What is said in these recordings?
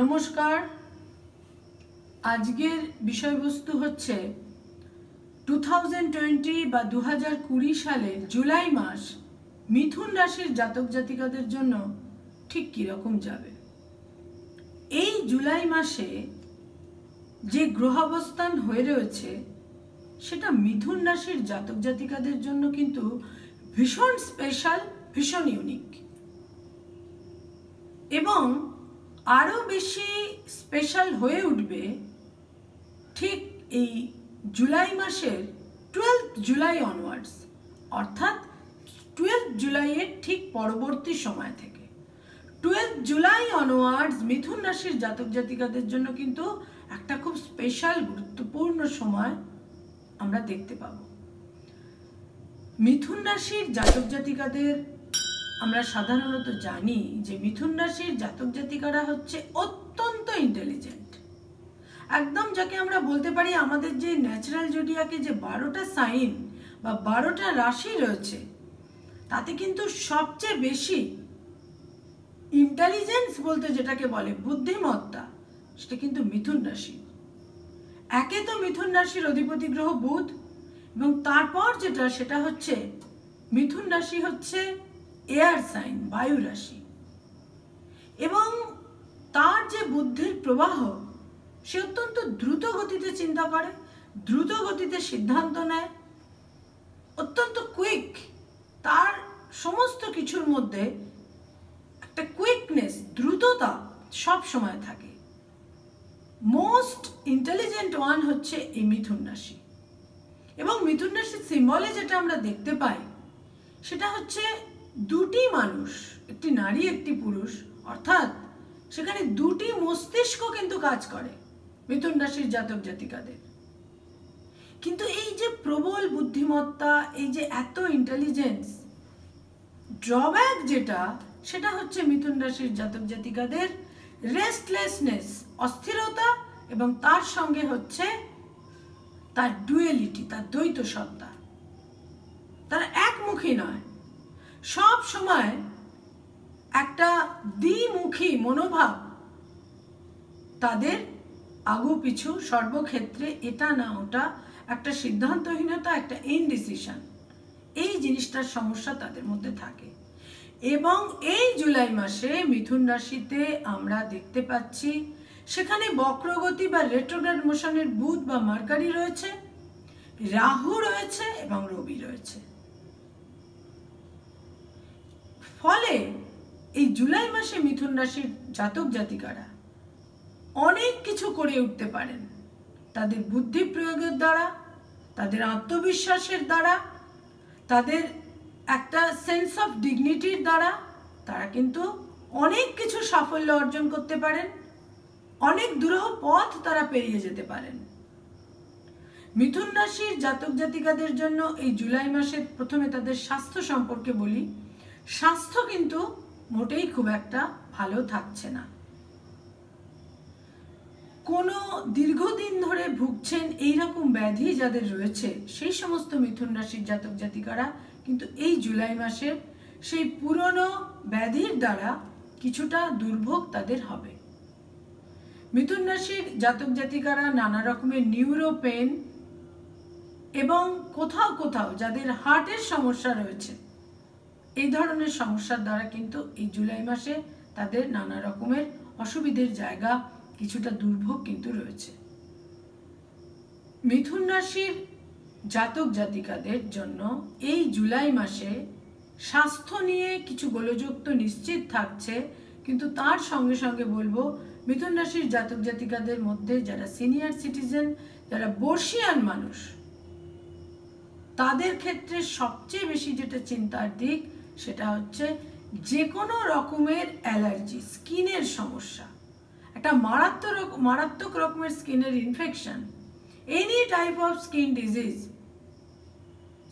নমস্কার। আজকের বিষয়বস্তু হচ্ছে টু বা দু হাজার কুড়ি সালের জুলাই মাস মিথুন রাশির জাতক জাতিকাদের জন্য ঠিক কীরকম যাবে? এই জুলাই মাসে যে গ্রহাবস্থান হয়ে রয়েছে, সেটা মিথুন রাশির জাতক জাতিকাদের জন্য কিন্তু ভীষণ স্পেশাল ভীষণ ইউনিক এবং আরও বেশি স্পেশাল হয়ে উঠবে ঠিক এই জুলাই মাসের টুয়েলথ জুলাই অনওয়ার্ডস অর্থাৎ টুয়েলথ জুলাইয়ের ঠিক পরবর্তী সময় থেকে। টুয়েলথ জুলাই অনওয়ার্ডস মিথুন রাশির জাতক জাতিকাদের জন্য কিন্তু একটা খুব স্পেশাল গুরুত্বপূর্ণ সময় আমরা দেখতে পাব। মিথুন রাশির জাতক জাতিকাদের আমরা সাধারণত জানি যে মিথুন রাশির জাতক জাতিকারা হচ্ছে অত্যন্ত ইন্টেলিজেন্ট একদম যাকে আমরা বলতে পারি আমাদের যে ন্যাচারাল জুডিয়াকে যে বারোটা সাইন বা বারোটা রাশি রয়েছে, তাতে কিন্তু সবচেয়ে বেশি ইন্টেলিজেন্স বলতে যেটাকে বলে বুদ্ধিমত্তা, সেটা কিন্তু মিথুন রাশি। একে তো মিথুন রাশির অধিপতি গ্রহ বুধ এবং তারপর যেটা সেটা হচ্ছে মিথুন রাশি হচ্ছে এয়ার সাইন বায়ু রাশি এবং তার যে বুদ্ধির প্রবাহ, সে অত্যন্ত দ্রুত গতিতে চিন্তা করে, দ্রুত গতিতে সিদ্ধান্ত নেয়, অত্যন্ত কুইক তার সমস্ত কিছুর মধ্যে একটা কুইকনেস দ্রুততা সব সময় থাকে। মোস্ট ইন্টেলিজেন্ট ওয়ান হচ্ছে এই মিথুন রাশি। এবং মিথুন রাশির সিম্বলে যেটা আমরা দেখতে পাই, সেটা হচ্ছে দুটি মানুষ, একটি নারী, একটি পুরুষ, অর্থাৎ সেখানে দুটি মস্তিষ্ক কিন্তু কাজ করে, মিথুন রাশির জাতক জাতিকাদের। কিন্তু এই যে প্রবল বুদ্ধিমত্তা, এই যে এত ইন্টেলিজেন্স ড্রব্যাক যেটা, সেটা হচ্ছে মিথুন রাশির জাতক জাতিকাদের রেস্টলেসনেস অস্থিরতা এবং তার সঙ্গে হচ্ছে তার ডুয়েলিটি তার দ্বৈত সত্তা। তারা একমুখী নয়। সব সময় একটা দ্বিমুখী মনোভাব তাদের আগু পিছু সর্বক্ষেত্রে এটা না ওটা একটা সিদ্ধান্তহীনতা, একটা ইনডিসিশন এই জিনিসটার সমস্যা তাদের মধ্যে থাকে। এবং এই জুলাই মাসে মিথুন রাশিতে আমরা দেখতে পাচ্ছি, সেখানে বক্রগতি বা রেট্রোগ্রেড মোশনের বুধ বা মার্কারি রয়েছে, রাহু রয়েছে এবং রবি রয়েছে। ফলে এই জুলাই মাসে মিথুন রাশির জাতক জাতিকারা অনেক কিছু করে উঠতে পারেন। তাদের বুদ্ধি প্রয়োগের দ্বারা, তাদের আত্মবিশ্বাসের দ্বারা, তাদের একটা সেন্স অফ ডিগনিটির দ্বারা তারা কিন্তু অনেক কিছু সাফল্য অর্জন করতে পারেন। অনেক দুরহ পথ তারা পেরিয়ে যেতে পারেন। মিথুন রাশির জাতক জাতিকাদের জন্য এই জুলাই মাসের প্রথমে তাদের স্বাস্থ্য সম্পর্কে বলি। স্বাস্থ্য কিন্তু মোটেই খুব একটা ভালো থাকছে না। কোনো দীর্ঘদিন ধরে ভুগছেন এই রকম ব্যাধি যাদের রয়েছে, সেই সমস্ত মিথুন রাশির জাতক জাতিকারা কিন্তু এই জুলাই মাসে সেই পুরনো ব্যাধির দ্বারা কিছুটা দুর্ভোগ তাদের হবে। মিথুন রাশির জাতক জাতিকারা নানা রকমের নিউরো পেন এবং কোথাও কোথাও যাদের হার্টের সমস্যা রয়েছে এই ধরনের সমস্যার দ্বারা কিন্তু এই জুলাই মাসে তাদের নানা রকমের অসুবিধের জায়গা কিছুটা দুর্ভোগ কিন্তু রয়েছে। মিথুন রাশির জাতক জাতিকাদের জন্য এই জুলাই মাসে স্বাস্থ্য নিয়ে কিছু গোলযোগ তো নিশ্চিত থাকছে, কিন্তু তার সঙ্গে সঙ্গে বলব মিথুন রাশির জাতক জাতিকাদের মধ্যে যারা সিনিয়র সিটিজেন, যারা বর্ষিয়ান মানুষ, তাদের ক্ষেত্রে সবচেয়ে বেশি যেটা চিন্তার দিক সেটা হচ্ছে যে কোনো রকমের অ্যালার্জি, স্কিনের সমস্যা। একটা মারাত্মক মারাত্মক রকমের স্কিনের infection any type of skin disease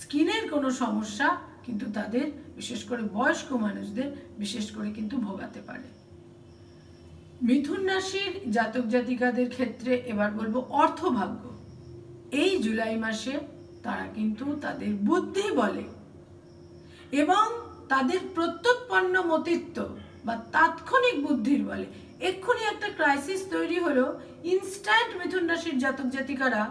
স্কিনের কোনো সমস্যা কিন্তু তাদের বিশেষ করে বয়স্ক মানুষদের বিশেষ করে কিন্তু ভোগাতে পারে। মিথুন রাশির জাতক জাতিকাদের ক্ষেত্রে এবার বলব অর্থভাগ্য। এই জুলাই মাসে তারা কিন্তু তাদের বুদ্ধি বলে এবং তাদের প্রত্যুৎপন্ন মতিত্ব বা তাৎক্ষণিক বুদ্ধির বলে। এক্ষুনি একটা ক্রাইসিস তৈরি হলো। ইনস্ট্যান্ট মিথুন রাশির জাতক জাতিকারা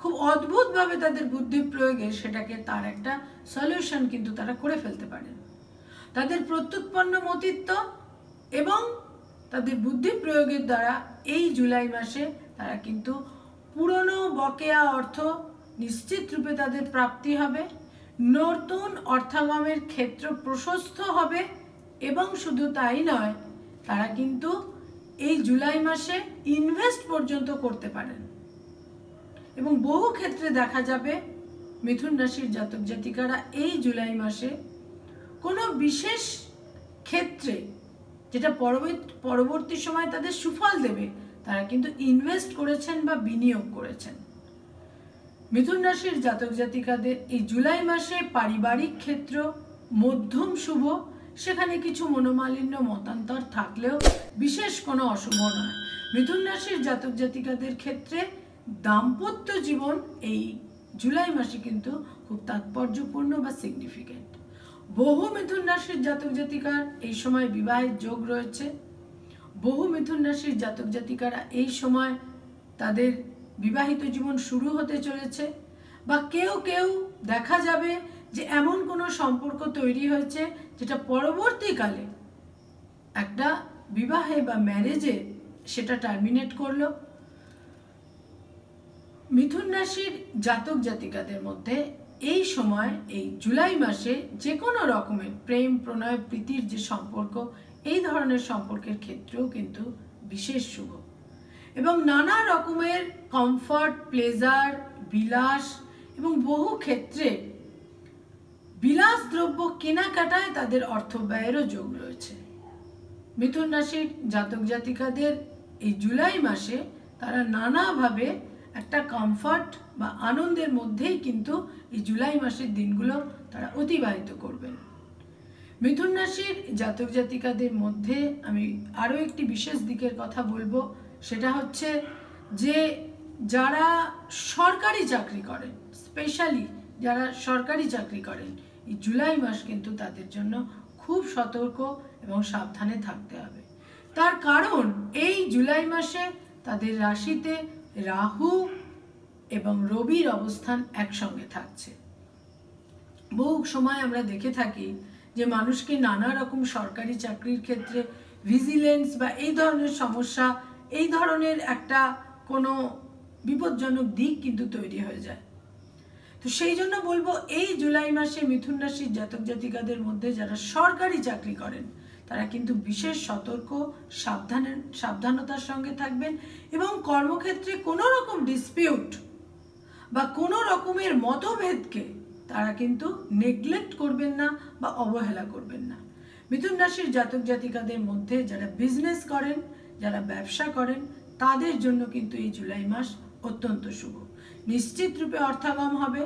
খুব অদ্ভুতভাবে তাদের বুদ্ধি প্রয়োগে সেটাকে তার একটা সলিউশন কিন্তু তারা করে ফেলতে পারেন তাদের প্রত্যুৎপন্ন মতিত্ব এবং তাদের বুদ্ধি প্রয়োগের দ্বারা এই জুলাই মাসে তারা কিন্তু পুরনো বকেয়া অর্থ নিশ্চিত রূপে তাদের প্রাপ্তি হবে। নতুন অর্থাগমের ক্ষেত্র প্রশস্ত হবে এবং শুধু তাই নয়, তারা কিন্তু এই জুলাই মাসে ইনভেস্ট পর্যন্ত করতে পারেন। এবং বহু ক্ষেত্রে দেখা যাবে মিথুন রাশির জাতক জাতিকারা এই জুলাই মাসে কোনো বিশেষ ক্ষেত্রে যেটা পরবর্তী পরবর্তী সময় তাদের সুফল দেবে, তারা কিন্তু ইনভেস্ট করেছেন বা বিনিয়োগ করেছেন। মিথুন রাশির জাতক জাতিকাদের এই জুলাই মাসে পারিবারিক ক্ষেত্র, মধ্যম শুভ, সেখানে কিছু মনোমালিন্য, মতান্তর থাকলেও বিশেষ কোনো অশুভ নয়। মিথুন রাশির জাতক জাতিকাদের ক্ষেত্রে দাম্পত্য জীবন এই জুলাই মাসে কিন্তু খুব তাৎপর্যপূর্ণ বা সিগনিফিকেন্ট বহু মিথুন রাশির জাতক জাতিকার এই সময় বিবাহের যোগ রয়েছে। বহু মিথুন রাশির জাতক জাতিকারা এই সময় তাদের বিবাহিত জীবন শুরু হতে চলেছে বা কেউ কেউ দেখা যাবে যে এমন কোনো সম্পর্ক তৈরি হয়েছে যেটা পরবর্তীকালে একটা বিবাহে বা ম্যারেজে সেটা টার্মিনেট করল। মিথুন রাশির জাতক জাতিকাদের মধ্যে এই সময়, এই জুলাই মাসে যে কোনো রকমের প্রেম, প্রণয়, প্রীতির যে সম্পর্ক, এই ধরনের সম্পর্কের ক্ষেত্রেও কিন্তু বিশেষ শুভ। এবং নানা রকমের কমফর্ট প্লেজার বিলাস এবং বহু ক্ষেত্রে বিলাস দ্রব্য কেনাকাটায় তাদের অর্থ ব্যয়েরও যোগ রয়েছে। মিথুন রাশির জাতক জাতিকাদের এই জুলাই মাসে তারা নানাভাবে একটা কমফর্ট বা আনন্দের মধ্যেই কিন্তু এই জুলাই মাসের দিনগুলো তারা অতিবাহিত করবেন। মিথুন রাশির জাতক জাতিকাদের মধ্যে আমি আরও একটি বিশেষ দিকের কথা বলব। সেটা হচ্ছে যে যারা সরকারি চাকরি করেন স্পেশালি যারা সরকারি চাকরি করেন, এই জুলাই মাস কিন্তু তাদের জন্য খুব সতর্ক এবং সাবধানে থাকতে হবে। তার কারণ এই জুলাই মাসে তাদের রাশিতে রাহু এবং রবির অবস্থান একসঙ্গে থাকছে। বহু সময় আমরা দেখে থাকি যে মানুষকে নানা রকম সরকারি চাকরির ক্ষেত্রে ভিজিলেন্স বা এই ধরনের সমস্যা এই ধরনের একটা কোনো বিপজ্জনক দিক কিন্তু তৈরি হয়ে যায়। তো সেই জন্য বলব, এই জুলাই মাসে মিথুন রাশির জাতক জাতিকাদের মধ্যে যারা সরকারি চাকরি করেন, তারা কিন্তু বিশেষ সতর্ক সাবধানের সাবধানতার সঙ্গে থাকবেন এবং কর্মক্ষেত্রে কোনো রকম ডিসপিউট বা কোনো রকমের মতভেদকে তারা কিন্তু নেগলেক্ট করবেন না বা অবহেলা করবেন না। মিথুন রাশির জাতক জাতিকাদের মধ্যে যারা বিজনেস করেন যারা ব্যবসা করেন, তাদের জন্য কিন্তু এই জুলাই মাস অত্যন্ত শুভ। নিশ্চিত রূপে অর্থাগম হবে,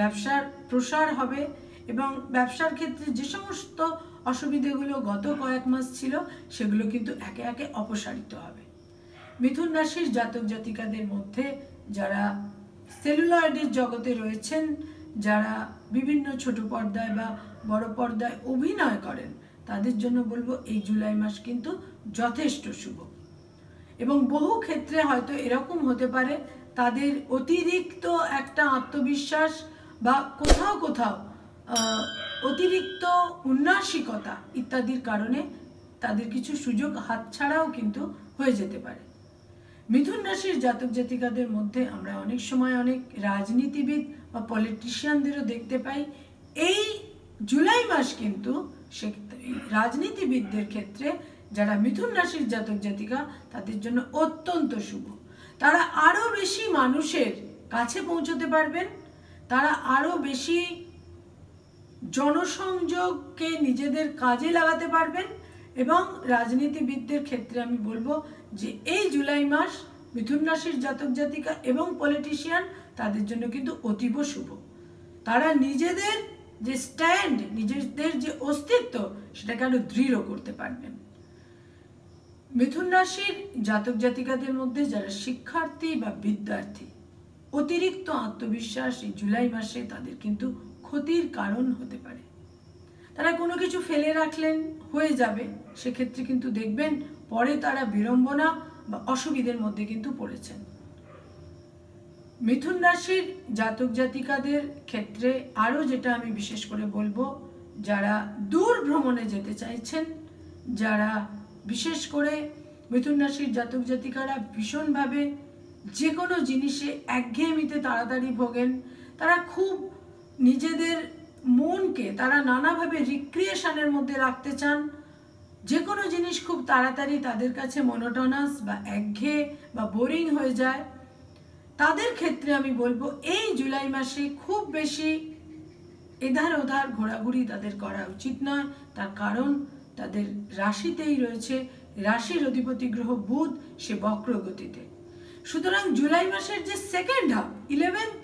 ব্যবসার প্রসার হবে এবং ব্যবসার ক্ষেত্রে যে সমস্ত অসুবিধেগুলো গত কয়েক মাস ছিল, সেগুলো কিন্তু একে একে অপসারিত হবে। মিথুন রাশির জাতক জাতিকাদের মধ্যে যারা সেলুলয়েডের জগতে রয়েছেন, যারা বিভিন্ন ছোট পর্দায় বা বড় পর্দায় অভিনয় করেন, তাদের জন্য বলব এই জুলাই মাস কিন্তু যথেষ্ট শুভ। এবং বহু ক্ষেত্রে হয়তো এরকম হতে পারে তাদের অতিরিক্ত একটা আত্মবিশ্বাস বা কোথাও কোথাও অতিরিক্ত উন্নাসিকতা ইত্যাদির কারণে তাদের কিছু সুযোগ হাতছাড়াও কিন্তু হয়ে যেতে পারে। মিথুন রাশির জাতক জাতিকাদের মধ্যে আমরা অনেক সময় অনেক রাজনীতিবিদ বা পলিটিশিয়ানদেরও দেখতে পাই। এই জুলাই মাস কিন্তু সে, রাজনীতিবিদদের ক্ষেত্রে যারা মিথুন রাশির জাতক জাতিকা, তাদের জন্য অত্যন্ত শুভ। তারা আরও বেশি মানুষের কাছে পৌঁছতে পারবেন। তারা আরও বেশি জনসংযোগকে নিজেদের কাজে লাগাতে পারবেন এবং রাজনীতিবিদদের ক্ষেত্রে আমি বলব যে এই জুলাই মাস মিথুন রাশির জাতক জাতিকা এবং পলিটিশিয়ান তাদের জন্য কিন্তু অতীব শুভ। তারা নিজেদের যে স্ট্যান্ড নিজেদের যে অস্তিত্ব, সেটাকে আরও দৃঢ় করতে পারবেন। মিথুন রাশির জাতক জাতিকাদের মধ্যে যারা শিক্ষার্থী বা বিদ্যার্থী, অতিরিক্ত আত্মবিশ্বাস এই জুলাই মাসে তাদের কিন্তু ক্ষতির কারণ হতে পারে। তারা কোনো কিছু ফেলে রাখলেন, হয়ে যাবে, সেক্ষেত্রে কিন্তু দেখবেন পরে তারা বিড়ম্বনা বা অসুবিধের মধ্যে কিন্তু পড়েছেন। মিথুন রাশির জাতক জাতিকাদের ক্ষেত্রে আরও যেটা আমি বিশেষ করে বলব, যারা দূর ভ্রমণে যেতে চাইছেন, যারা বিশেষ করে মিথুন রাশির জাতক জাতিকারা ভীষণভাবে যে কোনো জিনিসে একঘেয়েমিতে তাড়াতাড়ি ভোগেন। তারা খুব নিজেদের মনকে তারা নানাভাবে রিক্রিয়েশনের মধ্যে রাখতে চান। যে কোনো জিনিস খুব তাড়াতাড়ি তাদের কাছে মনোটনাস বা একঘেয়ে বা বোরিং হয়ে যায়। তাদের ক্ষেত্রে আমি বলব, এই জুলাই মাসে খুব বেশি এধার ওধার ঘোরাঘুরি তাদের করা উচিত নয়। তার কারণ তাদের রাশিতেই রয়েছে রাশির অধিপতি গ্রহ বুধ, সে বক্রগতিতে। সুতরাং জুলাই মাসের যে second half eleventh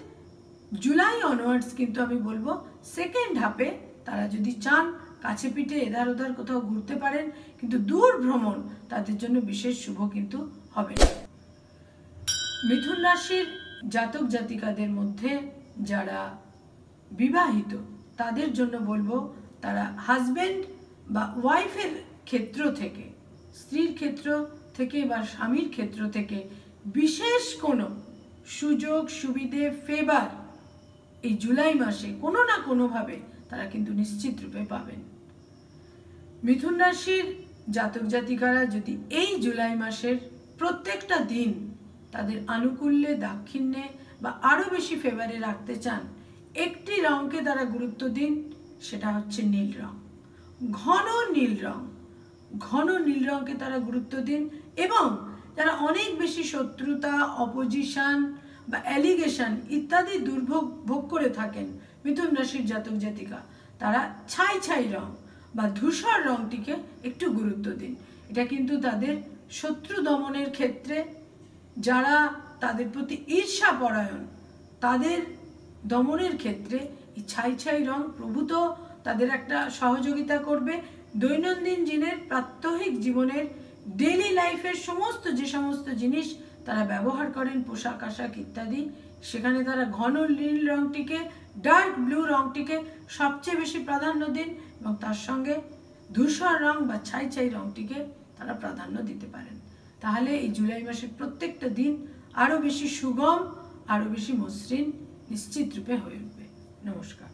July onwards কিন্তু আমি বলব সেকেন্ড হাফে তারা যদি চান, কাছে পিঠে এধার ওধার কোথাও ঘুরতে পারেন, কিন্তু দূর ভ্রমণ তাদের জন্য বিশেষ শুভ কিন্তু হবে না। মিথুন রাশির জাতক জাতিকাদের মধ্যে যারা বিবাহিত, তাদের জন্য বলব তারা হাজবেন্ড বা ওয়াইফের ক্ষেত্র থেকে, স্ত্রীর ক্ষেত্র থেকে বা স্বামীর ক্ষেত্র থেকে বিশেষ কোনো সুযোগ, সুবিধে ফেভার এই জুলাই মাসে কোনো না কোনোভাবে তারা কিন্তু নিশ্চিত রূপে পাবেন। মিথুন রাশির জাতক জাতিকারা যদি এই জুলাই মাসের প্রত্যেকটা দিন তাদের আনুকূল্যে, দাক্ষিণ্যে বা আরও বেশি ফেভারে রাখতে চান, একটি রঙকে তারা গুরুত্ব দিন, সেটা হচ্ছে নীল রং। ঘন নীল রং। ঘন নীল রঙকে তারা গুরুত্ব দিন এবং যারা অনেক বেশি শত্রুতা অপোজিশন বা অ্যালিগেশন ইত্যাদি দুর্ভোগ ভোগ করে থাকেন মিথুন রাশির জাতক জাতিকা, তারা ছাই ছাই রং বা ধূসর রংটিকে একটু গুরুত্ব দিন। এটা কিন্তু তাদের শত্রু দমনের ক্ষেত্রে যারা তাদের প্রতি ঈর্ষা পরায়ণ, তাদের দমনের ক্ষেত্রে এই ছাই ছাই রং প্রভূত তাদের একটা সহযোগিতা করবে। দৈনন্দিন দিনের প্রাত্যহিক জীবনের ডেলি লাইফের সমস্ত যে সমস্ত জিনিস তারা ব্যবহার করেন, পোশাক, আশাক ইত্যাদি, সেখানে তারা ঘন নীল রংটিকে ডার্ক ব্লু রংটিকে সবচেয়ে বেশি প্রাধান্য দিন এবং তার সঙ্গে ধূসর রং বা ছাই ছাই রংটিকে তারা প্রাধান্য দিতে পারেন। তাহলে এই জুলাই মাসের প্রত্যেকটা দিন আরও বেশি সুগম আরও বেশি মসৃণ, নিশ্চিত রূপে হয়ে উঠবে। নমস্কার।